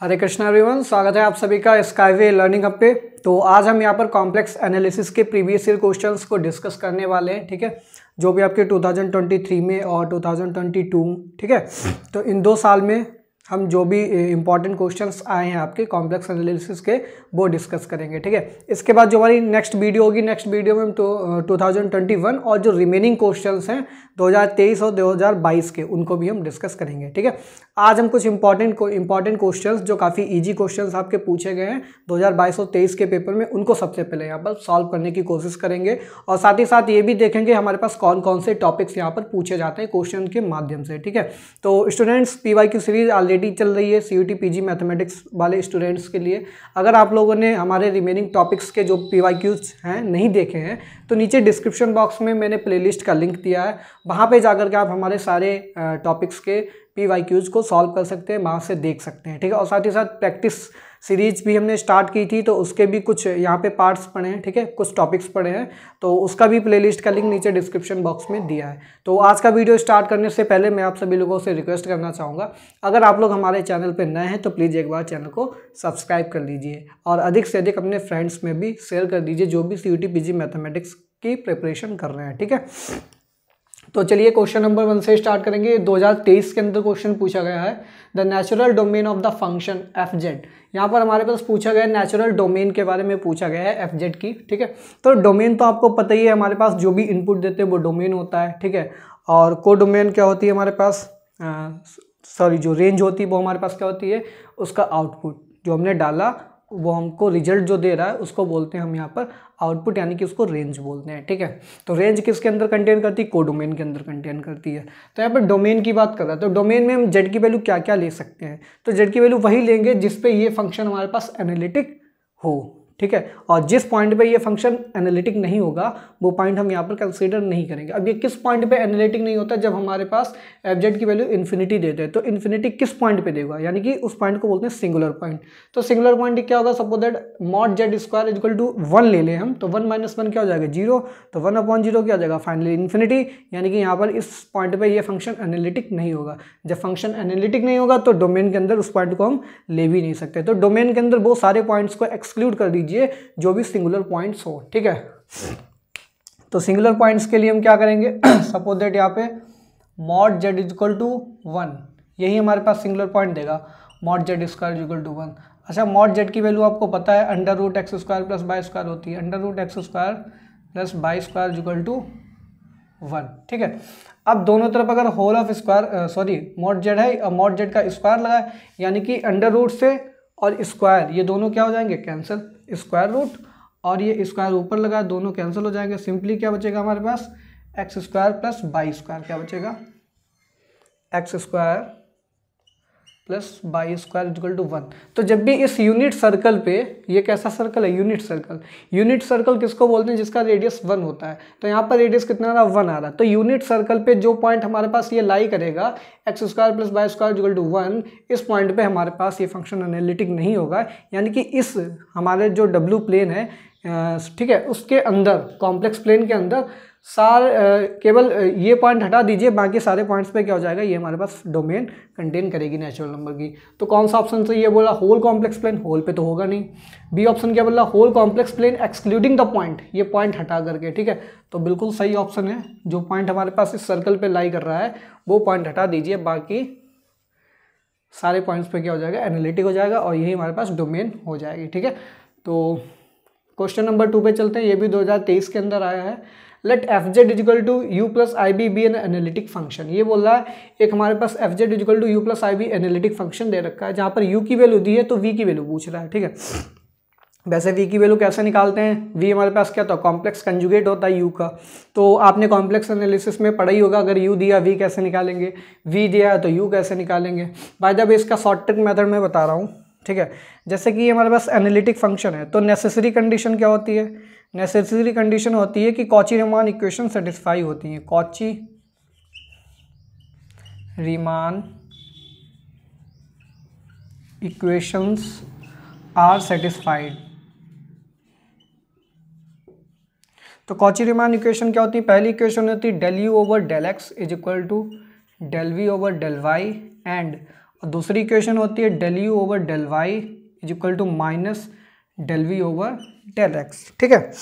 हरे Krishna everyone स्वागत है आप सभी का स्काईवे लर्निंग हब पे। तो आज हम यहाँ पर कॉम्प्लेक्स एनालिसिस के प्रीवियस ईयर क्वेश्चंस को डिस्कस करने वाले हैं, ठीक है? जो भी आपके 2023 में और 2022 ठीक है? तो इन दो साल में हम जो भी इंपॉर्टेंट क्वेश्चंस आए हैं आपके कॉम्प्लेक्स एनालिसिस के, वो डिस्कस करेंगे, ठीक है? इसके बाद जो हमारी नेक्स्ट वीडियो होगी नेक्स्ट वीडियो में हम तो टू थाउज़ेंड ट्वेंटी वन और जो रिमेनिंग क्वेश्चंस हैं 2023 और 2022 के, उनको भी हम डिस्कस करेंगे, ठीक है? आज हम कुछ इंपॉर्टेंट इंपॉर्टेंट क्वेश्चंस जो काफ़ी ईजी क्वेश्चंस आपके पूछे गए हैं 2022 और 23 के पेपर में, उनको सबसे पहले यहाँ पर सॉल्व करने की कोशिश करेंगे। और साथ ही साथ ये भी देखेंगे हमारे पास कौन कौन से टॉपिक्स यहाँ पर पूछे जाते हैं क्वेश्चन के माध्यम से, ठीक है? तो स्टूडेंट्स पी की सीरीज़ ऑलरेडी चल रही है सी यू मैथमेटिक्स वाले स्टूडेंट्स के लिए। अगर आप लोगों ने हमारे रिमेनिंग टॉपिक्स के जो पी हैं, नहीं देखे हैं तो नीचे डिस्क्रिप्शन बॉक्स में मैंने प्लेलिस्ट का लिंक दिया है। वहाँ पर जाकर के आप हमारे सारे टॉपिक्स के पी वाई क्यूज़ को सॉल्व कर सकते हैं, वहाँ से देख सकते हैं, ठीक है? और साथ ही साथ प्रैक्टिस सीरीज़ भी हमने स्टार्ट की थी तो उसके भी कुछ यहाँ पे पार्ट्स पढ़े हैं, ठीक है? कुछ टॉपिक्स पढ़े हैं तो उसका भी प्लेलिस्ट का लिंक नीचे डिस्क्रिप्शन बॉक्स में दिया है। तो आज का वीडियो स्टार्ट करने से पहले मैं आप सभी लोगों से रिक्वेस्ट करना चाहूँगा, अगर आप लोग हमारे चैनल पर नए हैं तो प्लीज़ एक बार चैनल को सब्सक्राइब कर लीजिए और अधिक से अधिक अपने फ्रेंड्स में भी शेयर कर दीजिए, जो भी सी यू मैथमेटिक्स की प्रिपरेशन कर रहे हैं, ठीक है? तो चलिए क्वेश्चन नंबर वन से स्टार्ट करेंगे। 2023 के अंदर क्वेश्चन पूछा गया है। The natural domain of the function f z यहाँ पर हमारे पास पूछा गया है नेचुरल डोमेन के बारे में पूछा गया है एफ़ जेड की, ठीक है? तो डोमेन तो आपको पता ही है, हमारे पास जो भी इनपुट देते हैं वो डोमेन होता है, ठीक है? और को डोमेन क्या होती है हमारे पास? सॉरी जो रेंज होती है वो हमारे पास क्या होती है? उसका आउटपुट जो हमने डाला वो हमको रिज़ल्ट जो दे रहा है, उसको बोलते हैं हम यहाँ पर आउटपुट यानी कि उसको रेंज बोलते हैं, ठीक है? तो रेंज किसके अंदर कंटेन करती है? कोडोमेन के अंदर कंटेन करती है। तो यहाँ पर डोमेन की बात कर रहा है तो डोमेन में हम जेड की वैल्यू क्या क्या ले सकते हैं? तो जेड की वैल्यू वही लेंगे जिसपे ये फ़ंक्शन हमारे पास एनालिटिक हो। ठीक है? और जिस पॉइंट पे ये फ़ंक्शन एनालिटिक नहीं होगा, वो पॉइंट हम यहाँ पर कंसीडर नहीं करेंगे। अब ये किस पॉइंट पे एनालिटिक नहीं होता? जब हमारे पास एफ़ जेड की वैल्यू इन्फिनिटी देते हैं तो इन्फिनिटी किस पॉइंट पे देगा? यानी कि उस पॉइंट को बोलते हैं सिंगुलर पॉइंट तो सिंगुलर पॉइंट क्या होगा? Suppose that mod z square is equal to one ले लें हम तो वन माइनस वन क्या हो जाएगा? ज़ीरो तो वन अपॉन ज़ीरो क्या हो जाएगा? फाइनली इन्फिनिटी यानी कि यहाँ पर इस पॉइंट पर यह फ़ंक्शन एनालिटिक नहीं होगा। जब फ़ंक्शन एनालिटिक नहीं होगा तो डोमेन के अंदर उस पॉइंट को हम ले भी नहीं सकते। तो डोमेन के अंदर वो सारे पॉइंट्स को एक्सक्लूड कर दीजिए। जो भी सिंगुलर पॉइंट्स हो, ठीक है? तो सिंगुलर पॉइंट्स के लिए हम क्या करेंगे? सपोज़ दैट यहाँ पे mod z is equal to one यही हमारे पास सिंगुलर पॉइंट देगा। Mod z square is equal to one अच्छा मॉड जेड की वैल्यू आपको पता है under root x square plus y square होती है। Under root x square plus y square is equal to one ठीक है? अब दोनों तरफ़ अगर whole of square sorry mod z है मॉड जेड का स्क्वायर लगा है, यानी कि अंडर रूट से और स्क्वायर ये दोनों क्या हो जाएँगे? कैंसिल स्क्वायर रूट और ये स्क्वायर ऊपर लगा, दोनों कैंसिल हो जाएँगे। सिंपली क्या बचेगा हमारे पास? X square plus y square क्या बचेगा? X square plus y square equal to one तो जब भी इस यूनिट सर्कल पे, ये कैसा सर्कल है? यूनिट सर्कल यूनिट सर्कल किसको बोलते हैं? जिसका रेडियस वन होता है। तो यहाँ पर रेडियस कितना आ रहा है? वन आ रहा है। तो यूनिट सर्कल पे जो पॉइंट हमारे पास ये लाई करेगा x square plus y square equal to one इस पॉइंट पे हमारे पास ये फ़ंक्शन एनालिटिक नहीं होगा। यानी कि इस हमारे जो डब्ल्यू प्लेन है ठीक है, उसके अंदर कॉम्प्लेक्स प्लेन के अंदर, सार केवल ये पॉइंट हटा दीजिए, बाकी सारे पॉइंट्स पे क्या हो जाएगा, ये हमारे पास डोमेन कंटेन करेगी नेचुरल नंबर की। तो कौन सा ऑप्शन से ये बोला होल कॉम्प्लेक्स प्लेन होल पे तो होगा नहीं। बी ऑप्शन क्या बोला whole complex plane excluding the point ये पॉइंट हटा करके, ठीक है? तो बिल्कुल सही ऑप्शन है, जो पॉइंट हमारे पास इस सर्कल पर लाई कर रहा है, वो पॉइंट हटा दीजिए, बाकी सारे पॉइंट्स पर क्या हो जाएगा एनालिटिक हो जाएगा, और यही हमारे पास डोमेन हो जाएगी, ठीक है? तो क्वेश्चन नंबर टू पे चलते हैं। ये भी 2023 के अंदर आया है। Let f z is equal to u plus i v be an analytic function ये बोल रहा है, एक हमारे पास f z is equal to u plus i v analytic function दे रखा है, जहाँ पर यू की वैल्यू दी है तो वी की वैल्यू पूछ रहा है, ठीक है? वैसे वी की वैल्यू कैसे निकालते हैं? वी हमारे पास क्या होता है कॉम्प्लेक्स कंजुगेट होता है यू का। तो आपने कॉम्प्लेक्स एनालिसिस में पढ़ा ही होगा, अगर यू दिया वी कैसे निकालेंगे? वी दिया है तो यू कैसे निकालेंगे? बाय जब इसका शॉर्ट ट्रिक मेथड मैं बता रहा हूँ। ठीक है? जैसे कि हमारे पास एनालिटिक फ़ंक्शन है तो नेसेसरी कंडीशन क्या होती है? नेसेसरी कंडीशन होती है कि कॉची रिमान इक्वेशन सेटिस्फाई होती हैं। Cauchy Riemann equations are satisfied तो कॉची रिमान इक्वेशन क्या होती है? पहली इक्वेशन होती है del u over del x is equal to del v over del y and और दूसरी इक्वेशन होती है del u over del y is equal to minus del v over del x ठीक है?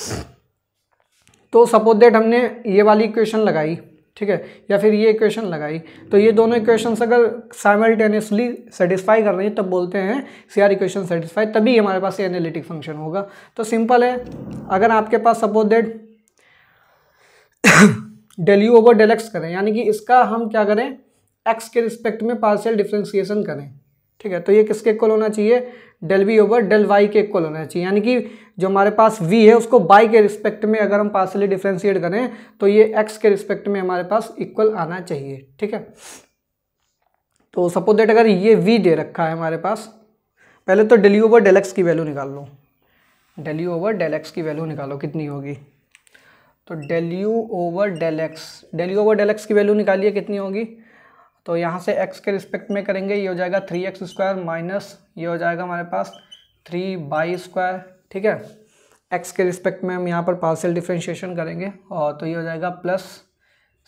तो सपोज़ डेट हमने ये वाली इक्वेशन लगाई, ठीक है? या फिर ये इक्वेशन लगाई तो ये दोनों इक्वेशंस अगर साइमल्टेनियसली सेटिस्फाई कर रही है, तब बोलते हैं सी आर इक्वेशन सेटिस्फाई तभी हमारे पास एनालिटिक फ़ंक्शन होगा। तो सिंपल है। अगर आपके पास suppose that del u over del x करें, यानी कि इसका हम क्या करें? एक्स के रिस्पेक्ट में पार्शियल डिफ्रेंसिएशन करें। ठीक है तो ये किसके इक्वल होना चाहिए? Del v over del y के इक्वल होना चाहिए। यानी कि जो हमारे पास वी है, उसको बाई के रिस्पेक्ट में अगर हम पार्सली डिफ्रेंशिएट करें तो ये एक्स के रिस्पेक्ट में हमारे पास इक्वल आना चाहिए। ठीक है तो सपोज़ दैट अगर ये वी दे रखा है हमारे पास, पहले तो डेल ओवर डेल एक्स की वैल्यू निकाल लो। Del u over del x की वैल्यू निकालो, कितनी होगी? तो del u over del x del u over del x की वैल्यू निकालिए, कितनी होगी? तो यहाँ से x के रिस्पेक्ट में करेंगे, ये हो जाएगा थ्री एक्स स्क्वायर माइनस ये हो जाएगा हमारे पास थ्री बाई स्क्वायर ठीक है? x के रिस्पेक्ट में हम यहाँ पर पार्सल डिफ्रेंशिएशन करेंगे, और तो ये हो जाएगा प्लस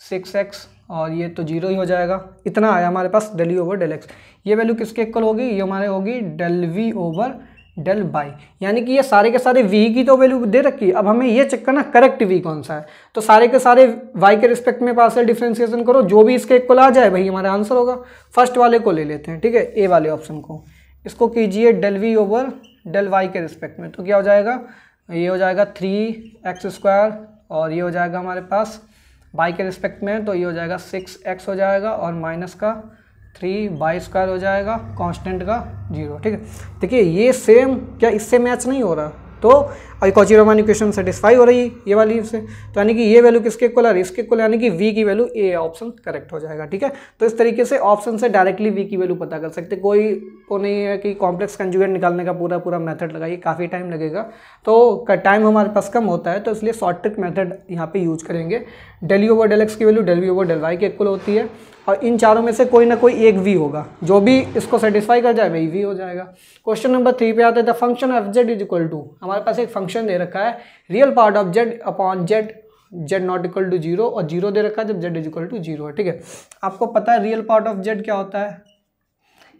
सिक्स एक्स और ये तो ज़ीरो ही हो जाएगा। इतना आया हमारे पास डेल ओवर डेल एक्स ये वैल्यू किसके इक्वल होगी? ये हमारे होगी del v over del y यानी कि ये सारे के सारे वी की तो वैल्यू दे रखी है। अब हमें ये चेक करना करेक्ट वी कौन सा है? तो सारे के सारे वाई के रिस्पेक्ट में पार्सल डिफ्रेंसिएशन करो, जो भी इसके इक्वल आ जाए भाई हमारा आंसर होगा। फ़र्स्ट वाले को ले लेते हैं, ठीक है? ए वाले ऑप्शन को। इसको कीजिए del v over del y के रिस्पेक्ट में तो क्या हो जाएगा? ये हो जाएगा थ्री एक्स स्क्वायर और ये हो जाएगा हमारे पास वाई के रिस्पेक्ट में तो ये हो जाएगा सिक्स एक्स हो जाएगा और माइनस का थ्री बाई स्क्वायर हो जाएगा कांस्टेंट का ज़ीरो, ठीक है? देखिए, ये सेम क्या इससे मैच नहीं हो रहा? तो कॉचिरोमान इक्वेशन सेटिस्फाई हो रही है, ये वाली से। तो यानी कि ये वैल्यू किसके इक्वल है? इसके इक्वल यानी कि वी की वैल्यू ए ऑप्शन करेक्ट हो जाएगा, ठीक है? तो इस तरीके से ऑप्शन से डायरेक्टली वी की वैल्यू पता कर सकते कोई को नहीं है कि कॉम्प्लेक्स कंजुगेट निकालने का पूरा पूरा मेथड लगाइए, काफ़ी टाइम लगेगा। तो टाइम हमारे पास कम होता है तो इसलिए शॉर्ट ट्रिक मेथड यहाँ पर यूज़ करेंगे। Del u over del x की value del v over del y के इक्वल होती है। और इन चारों में से कोई ना कोई एक वी होगा। जो भी इसको सेटिस्फाई कर जाए, वही वी हो जाएगा। क्वेश्चन नंबर थ्री पे आते हैं। The function of z is equal to हमारे पास एक फ़ंक्शन दे रखा है। Real part of z upon z z not equal to zero और ज़ीरो दे रखा है, जब z is equal to zero है। ठीक है? आपको पता है रियल पार्ट ऑफ़ जेड क्या होता है?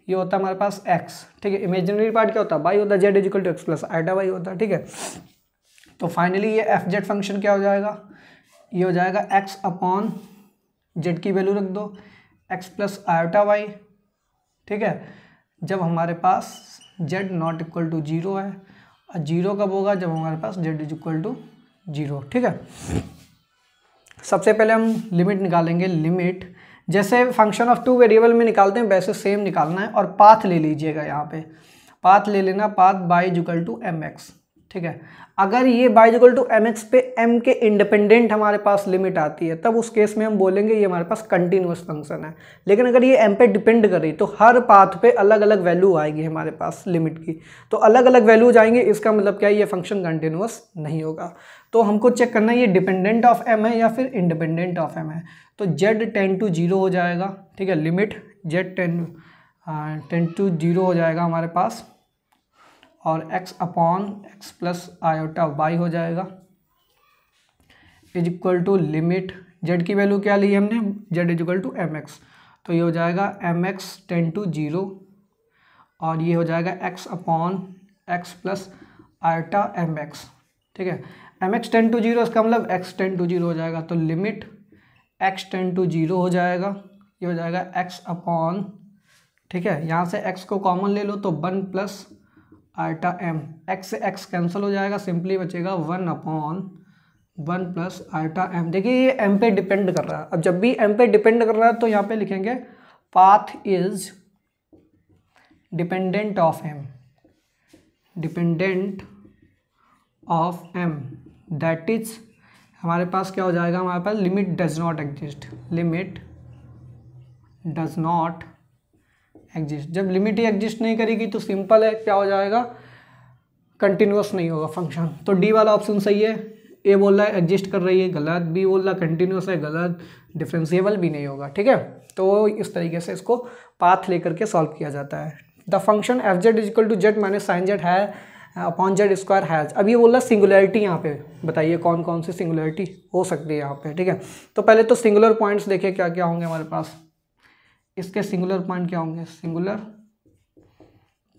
ये होता है हमारे पास एक्स ठीक है? इमेजिनरी पार्ट क्या होता है? बाई होता है z is equal to x plus iota y होता है। ठीक है? तो फाइनली ये एफ़ जेड फ़ंक्शन क्या हो जाएगा? ये हो जाएगा एक्स अपॉन जेड की वैल्यू रख दो एक्स प्लस आयोटा वाई ठीक है? जब हमारे पास z not equal to zero है, और ज़ीरो कब होगा? जब हमारे पास z is equal to zero ठीक है? सबसे पहले हम लिमिट निकालेंगे लिमिट जैसे फ़ंक्शन ऑफ़ टू वेरिएबल में निकालते हैं, वैसे सेम निकालना है, और पाथ ले लीजिएगा यहाँ पे। पाथ ले लेना path y equal to m x ठीक है? अगर ये y is equal to m x पे एम के इंडिपेंडेंट हमारे पास लिमिट आती है, तब उस केस में हम बोलेंगे ये हमारे पास कंटिन्यूस फ़ंक्शन है। लेकिन अगर ये एम पे डिपेंड कर रही तो हर पाथ पे अलग अलग वैल्यू आएगी हमारे पास लिमिट की। तो अलग अलग वैल्यू जाएँगे, इसका मतलब क्या है? ये फ़ंक्शन कंटिन्यूस नहीं होगा। तो हमको चेक करना है, ये डिपेंडेंट ऑफ़ एम है या फिर इंडिपेंडेंट ऑफ़ एम है? तो जेड टेन टू ज़ीरो हो जाएगा, ठीक है? Limit Z ten ten to zero हो जाएगा हमारे पास। और x upon x plus iota y हो जाएगा। Is equal to limit z की वैल्यू क्या ली हमने? z is equal to m x तो ये हो जाएगा m x tends to zero और ये हो जाएगा x upon x plus iota m x ठीक है? M x tends to zero इसका मतलब x टेन टू ज़ीरो हो जाएगा। तो limit x tends to zero हो जाएगा। ये हो जाएगा x अपॉन ठीक है? यहाँ से x को कॉमन ले लो तो one plus iota m. X से एक्स कैंसिल हो जाएगा सिंपली बचेगा one upon one plus iota m. देखिए, ये एम पे डिपेंड कर रहा है। अब जब भी एम पे डिपेंड कर रहा है तो यहाँ पे लिखेंगे path is dependent of m dependent of m that is हमारे पास क्या हो जाएगा? हमारे पास limit does not exist limit does not exist जब लिमिट ही एग्जिस्ट नहीं करेगी तो सिंपल है, क्या हो जाएगा? कंटिन्यूस नहीं होगा फ़ंक्शन तो डी वाला ऑप्शन सही है। ए बोल रहा है एग्जिस्ट कर रही है, गलत। बी बोल रहा है कंटिन्यूस है, गलत। डिफ्रेंसीबल भी नहीं होगा, ठीक है? तो इस तरीके से इसको पाथ लेकर के सॉल्व किया जाता है। The function f z is equal to z minus sine z है अपॉन जेड स्क्वायर हैज़ अब ये बोल रहा है सिंगुलरिटी यहाँ पे। बताइए कौन कौन सी सिंगुलरिटी हो सकती है यहाँ पे, ठीक है? तो पहले तो सिंगुलर पॉइंट्स देखिए क्या क्या होंगे हमारे पास। इसके सिंगुलर पॉइंट क्या होंगे? सिंगुलर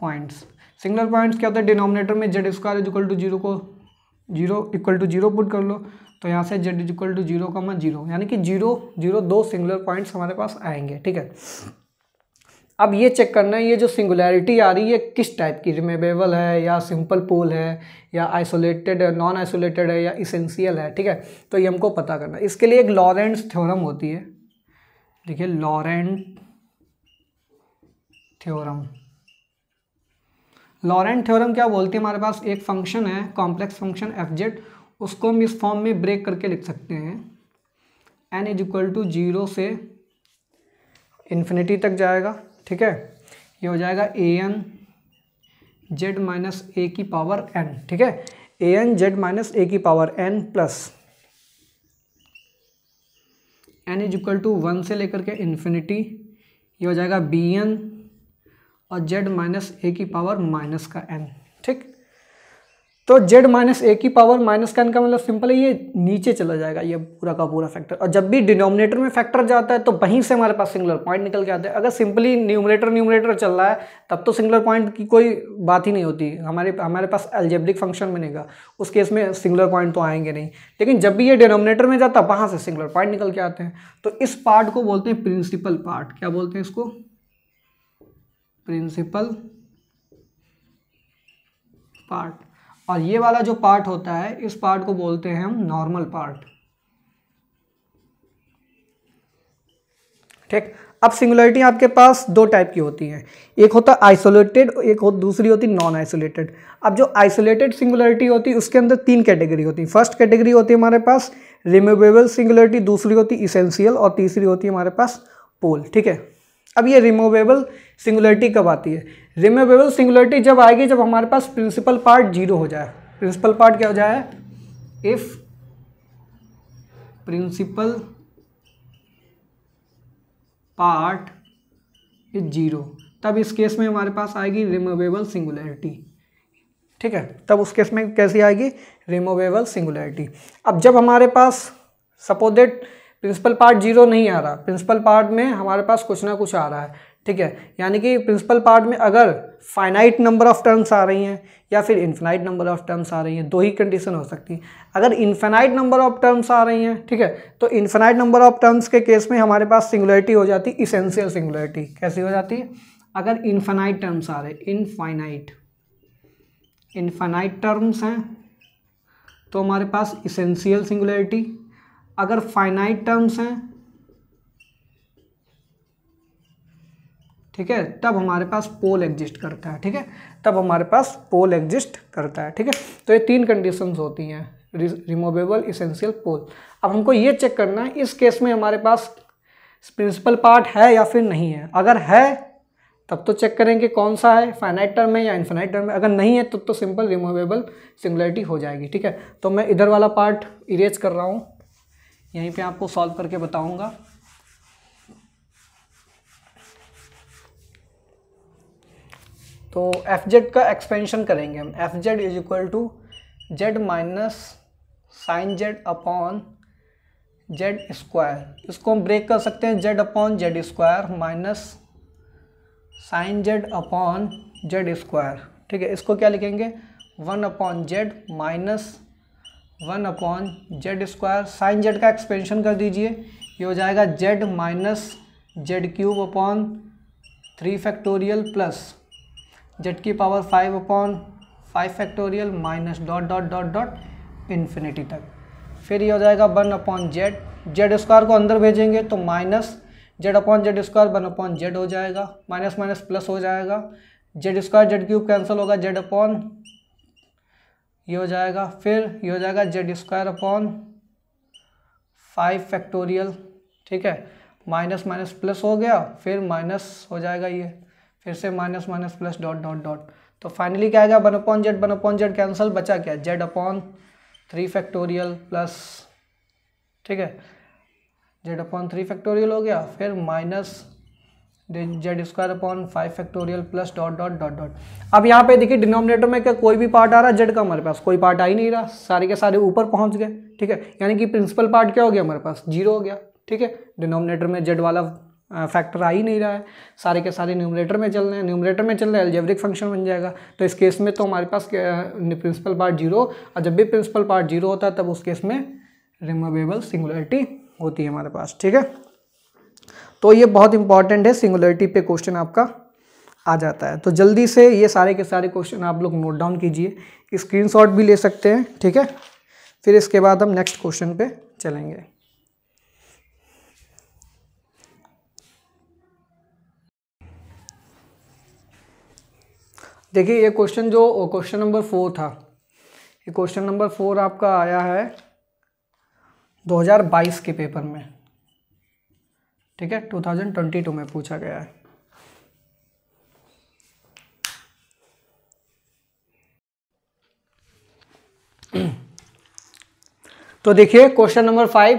पॉइंट्स सिंगुलर पॉइंट्स क्या होता है? डिनोमिनेटर में z square is equal to zero को zero equal to zero put कर लो तो यहाँ से z is equal to zero का मन ज़ीरो यानी कि ज़ीरो ज़ीरो दो सिंगुलर पॉइंट्स हमारे पास आएँगे, ठीक है? अब ये चेक करना है, ये जो सिंगुलैरिटी आ रही है, किस टाइप की? रिमेबेबल है या सिंपल पोल है या आइसोलेटेड है नॉन आइसोलेटेड है या इसेंशियल है, ठीक है? तो ये हमको पता करना है। इसके लिए एक लॉरेंट्स थ्योरम होती है। देखिए लॉरेंट थ्योरम। लॉरेंट थ्योरम क्या बोलती है? हमारे पास एक फ़ंक्शन है कॉम्प्लेक्स फ़ंक्शन एफ़ जेड उसको हम इस फॉर्म में ब्रेक करके लिख सकते हैं। N is equal to zero से इन्फिनिटी तक जाएगा, ठीक है? ये हो जाएगा a n z minus a की पावर एन ठीक है? A n z minus a की power n plus n is equal to one से लेकर के इन्फिनिटी ये हो जाएगा बी एन और जेड माइनस ए की पावर माइनस का एन ठीक? तो जेड माइनस ए की पावर माइनस का एन का मतलब सिंपल है, ये नीचे चला जाएगा, ये पूरा का पूरा फैक्टर और जब भी डिनोमिनेटर में फैक्टर जाता है तो वहीं से हमारे पास सिंगुलर पॉइंट निकल के आते हैं। अगर सिंपली न्यूमरेटर न्यूमरेटर चल रहा है, तब तो सिंगुलर पॉइंट की कोई बात ही नहीं होती। हमारे हमारे पास एल्जेब्रिक फ़ंक्शन बनेगा। उस केस में सिंगुलर पॉइंट तो आएँगे नहीं। लेकिन जब भी ये डिनोमिनेटर में जाता वहाँ से सिंगुलर पॉइंट निकल के आते हैं। तो इस पार्ट को बोलते हैं प्रिंसिपल पार्ट क्या बोलते हैं इसको? Principal part. और ये वाला जो पार्ट होता है, इस पार्ट को बोलते हैं हम नॉर्मल पार्ट। ठीक? अब सिंगुलरिटी आपके पास दो टाइप की होती हैं। एक होता है आइसोलेटेड एक हो दूसरी होती नॉन आइसोलेटेड अब जो आइसोलेटेड सिंगुलरिटी होती है उसके अंदर तीन कैटेगरी होती है। फ़र्स्ट कैटेगरी होती है हमारे पास रिमूवेबल सिंगुलरिटी, दूसरी होती इसेंशियल और तीसरी होती है हमारे पास पोल ठीक है? अब ये रिमूवेबल सिंगुलरिटी कब आती है? रिमूवेबल सिंगुलरिटी जब आएगी, जब हमारे पास प्रिंसिपल पार्ट ज़ीरो हो जाए। प्रिंसिपल पार्ट क्या हो जाए? If principal part is zero तब इस केस में हमारे पास आएगी रिमूवेबल सिंगुलरिटी ठीक है? तब उस केस में कैसी आएगी? रिमूवेबल सिंगुलरिटी अब जब हमारे पास suppose that principal part zero नहीं आ रहा। प्रिंसिपल पार्ट में हमारे पास कुछ ना कुछ आ रहा है, ठीक है? यानी कि प्रिंसिपल पार्ट में अगर फाइनाइट नंबर ऑफ़ टर्म्स आ रही हैं या फिर इन्फिनाइट नंबर ऑफ़ टर्म्स आ रही हैं, दो ही कंडीशन हो सकती है। अगर इन्फिनाइट नंबर ऑफ़ टर्म्स आ रही हैं, ठीक है? तो इन्फिनाइट नंबर ऑफ़ टर्म्स के केस में हमारे पास सिंगुलरिटी हो जाती है इसेंशियल सिंगुलरिटी कैसी हो जाती है? अगर इन्फानाइट टर्म्स आ रहे इनफाइनाइट इनफाइनाइट टर्म्स हैं तो हमारे पास इसेंशियल सिंगुलरिटी अगर फाइनाइट टर्म्स हैं, ठीक है, तब हमारे पास पोल एग्जिस्ट करता है, ठीक है? तब हमारे पास पोल एग्जिस्ट करता है, ठीक है? तो ये तीन कंडीशंस होती हैं रिमूवेबल इसेंशियल पोल अब हमको ये चेक करना है, इस केस में हमारे पास प्रिंसिपल पार्ट है या फिर नहीं है? अगर है, तब तो चेक करेंगे कौन सा है फाइनाइट टर्म है या इन्फाइनाइट टर्म है अगर नहीं है, तब तो सिंपल रिमूवेबल सिंगुलरिटी हो जाएगी, ठीक है? तो मैं इधर वाला पार्ट इरेज कर रहा हूँ। यहीं पे आपको सॉल्व करके बताऊँगा। तो एफ़ जेड का एक्सपेंशन करेंगे हम। F z is equal to z minus sine z upon z square इसको हम ब्रेक कर सकते हैं z upon z square minus sine z upon z square ठीक है, इसको क्या लिखेंगे? One upon z minus one upon z square sine z का एक्सपेंशन कर दीजिए। ये हो जाएगा z minus z cube upon three factorial plus z की power five upon five factorial minus dot dot dot dot infinity तक। फिर ये हो जाएगा one upon z. Z square को अंदर भेजेंगे तो minus z upon z square one upon z हो जाएगा। माइनस माइनस प्लस हो जाएगा। Z square z cube cancel होगा जेड अपॉन ये हो जाएगा, फिर ये हो जाएगा z square upon five factorial ठीक है? माइनस माइनस प्लस हो गया, फिर माइनस हो जाएगा ये, फिर से minus minus plus dot dot dot. तो फाइनली क्या आएगा? One upon z one upon z cancel बचा क्या? Z upon three factorial plus ठीक है? जेड अपॉन थ्री फैक्टोरियल हो गया, फिर minus z square upon five factorial plus dot dot dot dot अब यहाँ पे देखिए डिनोमिनेटर में क्या कोई भी पार्ट आ रहा है? जेड का हमारे पास कोई पार्ट आ ही नहीं रहा। सारे के सारे ऊपर पहुँच गए, ठीक है? यानी कि प्रिंसिपल पार्ट क्या हो गया हमारे पास? ज़ीरो हो गया, ठीक है? डिनोमिनेटर में जेड वाला फैक्टर आ ही नहीं रहा है। सारे के सारे न्यूमरेटर में चल रहे हैं। न्यूमरेटर में चल रहे हैं एल्जेब्रिक फ़ंक्शन बन जाएगा। तो इस केस में तो हमारे पास प्रिंसिपल पार्ट ज़ीरो और जब भी प्रिंसिपल पार्ट ज़ीरो होता है, तब उस केस में रिमूवेबल सिंगुलरिटी होती है हमारे पास, ठीक है? तो ये बहुत इंपॉर्टेंट है सिंगुलरिटी पे क्वेश्चन आपका आ जाता है। तो जल्दी से ये सारे के सारे क्वेश्चन आप लोग नोट डाउन कीजिए। स्क्रीनशॉट भी ले सकते हैं, ठीक है? फिर इसके बाद हम नेक्स्ट क्वेश्चन पे चलेंगे। देखिए, ये क्वेश्चन जो क्वेश्चन नंबर फोर था। ये क्वेश्चन नंबर फोर आपका आया है 2022 के पेपर में। ठीक है 2022 में पूछा गया है। तो देखिए क्वेश्चन नंबर फाइव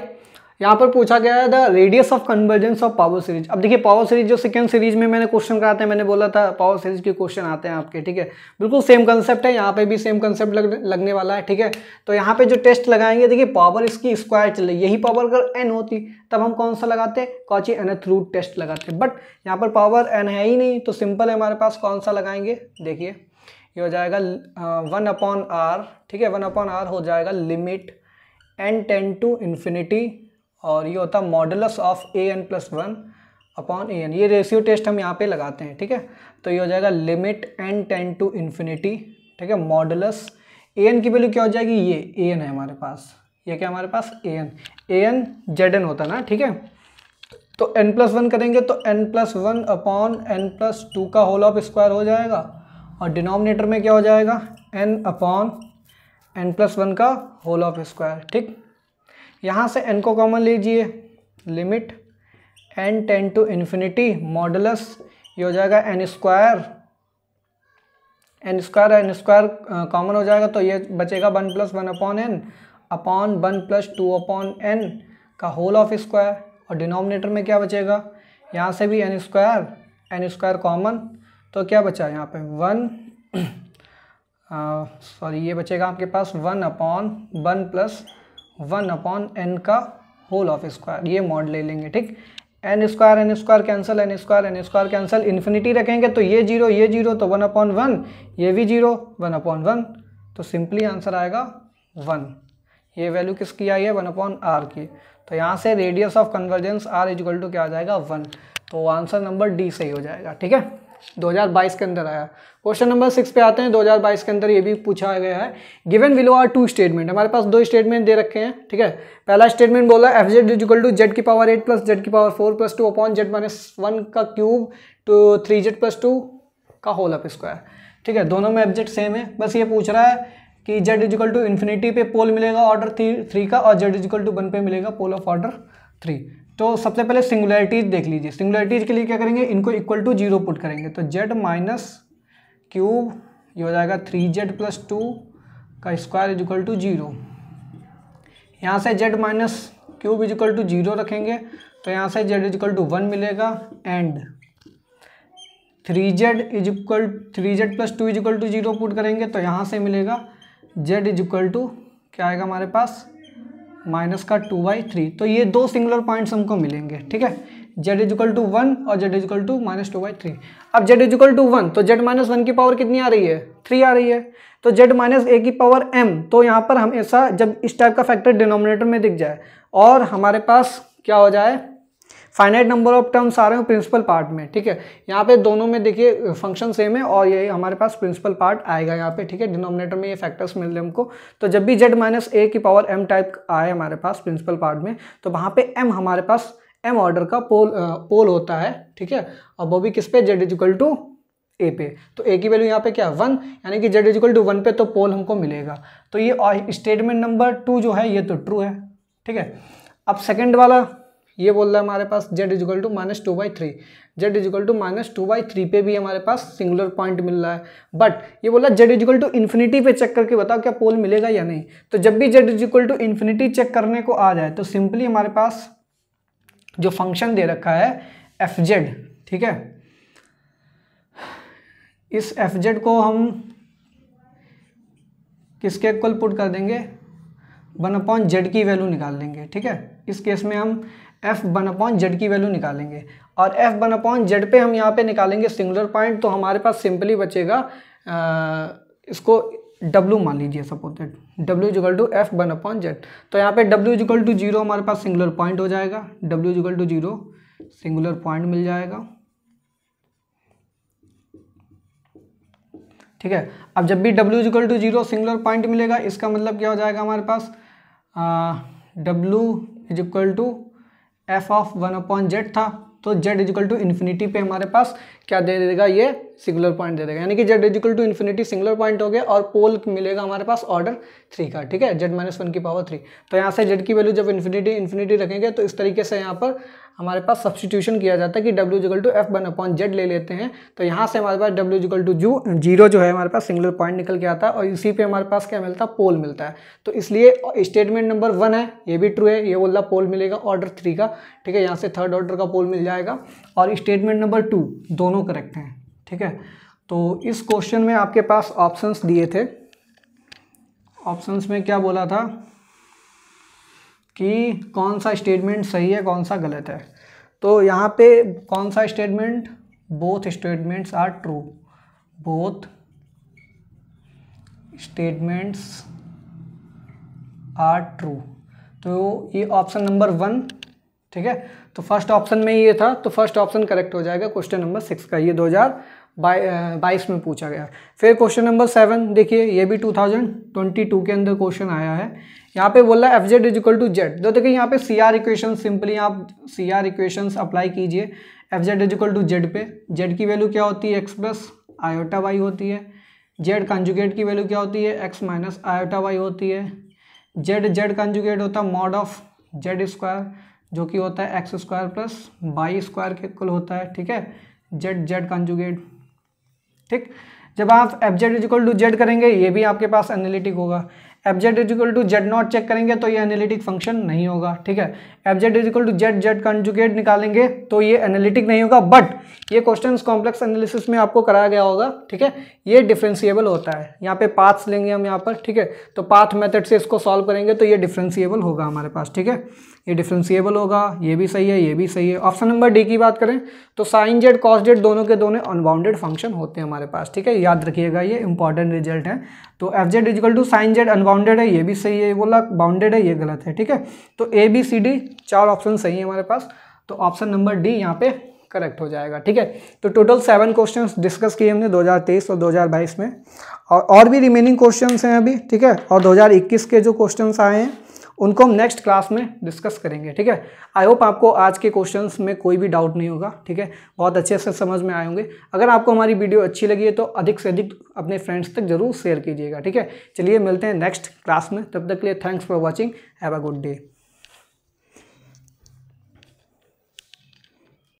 यहाँ पर पूछा गया है the radius of convergence of power series अब देखिए पावर सीरीज़ जो सेकेंड सीरीज़ में मैंने क्वेश्चन कराते हैं मैंने बोला था पावर सीरीज़ के क्वेश्चन आते हैं आपके ठीक है? बिल्कुल सेम कंसेप्ट है यहाँ पे भी सेम कंसेप्ट लग, लगने वाला है ठीक है? तो यहाँ पे जो टेस्ट लगाएँगे देखिए पावर इसकी स्क्वायर चल रही यही पावर अगर एन होती तब हम कौन सा लगाते? कॉची एन रूट टेस्ट लगाते। बट यहाँ पर पावर एन है ही नहीं तो सिंपल है हमारे पास कौन सा लगाएँगे? देखिए ये हो जाएगा वन अपॉन आर ठीक है? वन अपॉन आर हो जाएगा limit n tends to infinity और ये होता है modulus of a n plus one upon a n ये रेशियो टेस्ट हम यहाँ पे लगाते हैं, ठीक है? तो ये हो जाएगा limit n tends to infinity ठीक है? मॉडलस ए एन की वैल्यू क्या हो जाएगी? ये ए एन है हमारे पास। ये क्या हमारे पास? A n a n z n होता ना, ठीक है? तो एन प्लस वन करेंगे तो n plus one upon n plus two का होल ऑफ़ स्क्वायर हो जाएगा। और डिनोमिनेटर में क्या हो जाएगा? N upon n plus one का होल ऑफ़ स्क्वायर ठीक? यहाँ से एन को कॉमन लीजिए। Limit n tends to infinity modulus ये हो जाएगा n square n square n square common हो जाएगा तो ये बचेगा one plus one upon n upon one plus two upon n का होल ऑफ़ स्क्वायर और डिनोमिनेटर में क्या बचेगा? यहाँ से भी n square n square common तो क्या बचा यहाँ पे? वन सॉरी ये बचेगा आपके पास one upon one plus one upon n का होल ऑफ़ स्क्वायर। ये मॉड ले लेंगे, ठीक? N square n square cancel, n square n square cancel, infinity रखेंगे तो ये ज़ीरो ये ज़ीरो तो वन अपॉन वन, ये भी ज़ीरो, वन अपॉन वन। तो सिंपली आंसर आएगा वन। ये वैल्यू किसकी आई है? वन अपॉन आर की। तो यहाँ से radius of convergence r is equal to क्या आ जाएगा? वन। तो आंसर नंबर डी सही हो जाएगा, ठीक है? 2022 के अंदर आया। क्वेश्चन नंबर सिक्स पे आते हैं। 2022 के अंदर ये भी पूछा गया है। Given below are two statement हमारे पास दो स्टेटमेंट दे रखे हैं, ठीक है? पहला स्टेटमेंट बोला f z is equal to z की पावर एट प्लस जेड की power four plus two upon z minus one का cube to three z plus two का होल अप स्क्वायर ठीक है? दोनों में एब्जेक्ट सेम है। बस ये पूछ रहा है कि जेड इजिकल टू इन्फिनिटी पे पोल मिलेगा ऑर्डर थ्री थ्री का और जेड इजिकल टू वन पे मिलेगा पोल ऑफ़ ऑर्डर थ्री तो सबसे पहले सिंगुलरिटीज देख लीजिए। सिंगुलरिटीज के लिए क्या करेंगे? इनको इक्वल टू ज़ीरो पुट करेंगे। तो जेड माइनस क्यूब ये हो जाएगा थ्री जेड प्लस टू का square is equal to zero यहाँ से z minus cube is equal to zero रखेंगे तो यहाँ से z is equal to one मिलेगा। And three z is equal three z plus two is equal to zero put करेंगे तो यहाँ से मिलेगा। जेड इज़ इक्वल टू क्या आएगा हमारे पास? माइनस का टू बाई थ्री तो ये दो सिंगुलर पॉइंट्स हमको मिलेंगे, ठीक है? Z is equal to one और z is equal to minus two by three अब z is equal to one तो जेड माइनस वन की पावर कितनी आ रही है? थ्री आ रही है। तो जेड माइनस ए की पावर एम तो यहाँ पर हम ऐसा, जब इस टाइप का फैक्टर डिनोमिनेटर में दिख जाए, और हमारे पास क्या हो जाए? फाइनाइट नंबर ऑफ़ टर्म्स आ रहे हैं प्रिंसिपल पार्ट में ठीक है? यहाँ पे दोनों में देखिए फ़ंक्शन सेम है और ये हमारे पास प्रिंसिपल पार्ट आएगा यहाँ पे ठीक है? डिनोमिनेटर में ये फैक्टर्स मिल रहे हैं हमको। तो जब भी जेड माइनस ए की पावर एम टाइप आए हमारे पास प्रिंसिपल पार्ट में तो वहाँ पे एम हमारे पास एम ऑर्डर का पोल आ, पोल होता है ठीक है? और वो भी किस पे? जेड इजिकल टू ए पे। तो ए की वैल्यू यहाँ पे क्या? वन यानी कि जेड इजिकल टू वन पे तो पोल हमको मिलेगा। तो ये स्टेटमेंट नंबर टू जो है ये तो ट्रू है ठीक है? अब सेकेंड वाला ये बोल रहा है हमारे पास z is equal to minus two by three z is equal to minus two by three पे भी हमारे पास सिंगुलर पॉइंट मिल रहा है। बट ये बोला z is equal to infinity पे चेक करके बताओ क्या पोल मिलेगा या नहीं। तो जब भी z is equal to infinity check करने को आ जाए तो सिंपली हमारे पास जो फ़ंक्शन दे रखा है एफ़ जेड ठीक है? इस एफ़ जेड को हम किसके इक्वल पुट कर देंगे? वन अपॉन जेड की वैल्यू निकाल लेंगे ठीक है? इस केस में हम एफ़ वन अपॉन जेड की वैल्यू निकालेंगे। और एफ़ वन अपॉन जेड पे हम यहाँ पे निकालेंगे सिंगुलर पॉइंट तो हमारे पास सिंपली बचेगा आ, इसको डब्लू मान लीजिए suppose that W is equal to F one upon Z तो यहाँ पे डब्ल्यू इजिकल टू ज़ीरो हमारे पास सिंगुलर पॉइंट हो जाएगा। W is equal to zero singular point मिल जाएगा। ठीक है? अब जब भी W is equal to zero singular point मिलेगा इसका मतलब क्या हो जाएगा हमारे पास? W is equal to F of one upon Z था तो जेड इजिकल टू इन्फिनिटी पे हमारे पास क्या दे देगा? ये सिंगुलर पॉइंट दे देगा। यानी कि Z is equal to infinity singular point हो गया और पोल मिलेगा हमारे पास ऑर्डर थ्री का, ठीक है? जेड माइनस वन की पावर थ्री तो यहाँ से जेड की वैल्यू जब इन्फिनिटी इन्फिनिटी रखेंगे तो इस तरीके से यहाँ पर हमारे पास सब्सटीट्यूशन किया जाता है कि W is equal to F one upon Z ले लेते हैं। तो यहाँ से हमारे पास डब्ल्यू जिकल टू जू ज़ीरो जो है हमारे पास सिंगुलर पॉइंट निकल के आता है और इसी पे हमारे पास क्या मिलता है? पोल मिलता है। तो इसलिए स्टेटमेंट नंबर वन है। ये भी ट्रू है। ये बोल रहा पोल मिलेगा ऑर्डर थ्री का। ठीक है? यहाँ से थर्ड ऑर्डर का पोल मिल जाएगा। और स्टेटमेंट नंबर टू दोनों करेक्ट हैं। ठीक है? तो इस क्वेश्चन में आपके पास ऑप्शंस दिए थे। ऑप्शंस में क्या बोला था? कि कौन सा स्टेटमेंट सही है, कौन सा गलत है। तो यहाँ पे कौन सा statement both statements are true both statements are true तो ये ऑप्शन नंबर वन ठीक है? तो फ़र्स्ट ऑप्शन में ये था तो फ़र्स्ट ऑप्शन करेक्ट हो जाएगा क्वेश्चन नंबर सिक्स का। ये दो हज़ार बाईस में पूछा गया। फिर क्वेश्चन नंबर सेवन देखिए, ये भी टू थाउज़ेंड ट्वेंटी टू के अंदर क्वेश्चन आया है। यहाँ पे बोल F Z is equal to Z तो देखिए, यहाँ पे सी आर इक्वेशन सिंपली आप सी आर इक्वेशन अप्लाई कीजिए। F Z is equal to Z पे। जेड की वैल्यू क्या होती है? एक्स प्लस आयोटा वाई होती है। जेड कंजुगेट की वैल्यू क्या होती है? एक्स माइनस आयोटा वाई होती है। जेड जेड कंजुगेट होता है मॉड ऑफ़ जेड स्क्वायर जो कि होता है X square plus Y square के इक्वल होता है, ठीक है? जेड जेड कंजुगेट ठीक? जब आप F Z is equal to Z करेंगे, ये भी आपके पास एनालिटिक होगा। F Z is equal to Z not check करेंगे तो ये एनालिटिक फ़ंक्शन नहीं होगा, ठीक है? F Z is equal to Z Z conjugate निकालेंगे तो ये एनालिटिक नहीं होगा बट ये क्वेश्चन कॉम्प्लेक्स एनालिसिस में आपको कराया गया होगा, ठीक है? ये डिफ्रेंशिएबल होता है। यहाँ पे पाथ्स लेंगे हम यहाँ पर, ठीक है? तो पाथ मेथड से इसको सॉल्व करेंगे तो ये डिफ्रेंशिएबल होगा हमारे पास, ठीक है? ये डिफ्रेंसीबल होगा, ये भी सही है, ये भी सही है। ऑप्शन नंबर डी की बात करें तो साइन जेड कॉस जेड दोनों के दोनों अनबाउंडेड फ़ंक्शन होते हैं हमारे पास, ठीक है? याद रखिएगा, ये इंपॉर्टेंट रिज़ल्ट है। तो F Z is equal to sine Z unbounded है, ये भी सही है बोला बाउंडेड है, ये गलत है, ठीक है? तो ए बी सी डी चार ऑप्शन सही है हमारे पास तो ऑप्शन नंबर डी यहाँ पे करेक्ट हो जाएगा, ठीक है? तो टोटल सेवन क्वेश्चंस डिस्कस किए हमने 2023 और 2022 में, और और भी रिमेनिंग क्वेश्चंस हैं अभी, ठीक है? और 2021 के जो क्वेश्चंस आए हैं उनको हम नेक्स्ट क्लास में डिस्कस करेंगे, ठीक है? आई होप आपको आज के क्वेश्चंस में कोई भी डाउट नहीं होगा, ठीक है? बहुत अच्छे से समझ में आए होंगे। अगर आपको हमारी वीडियो अच्छी लगी है तो अधिक से अधिक अपने फ्रेंड्स तक ज़रूर शेयर कीजिएगा, ठीक है? चलिए मिलते हैं नेक्स्ट क्लास में, तब तक के लिए thanks for watching have a good day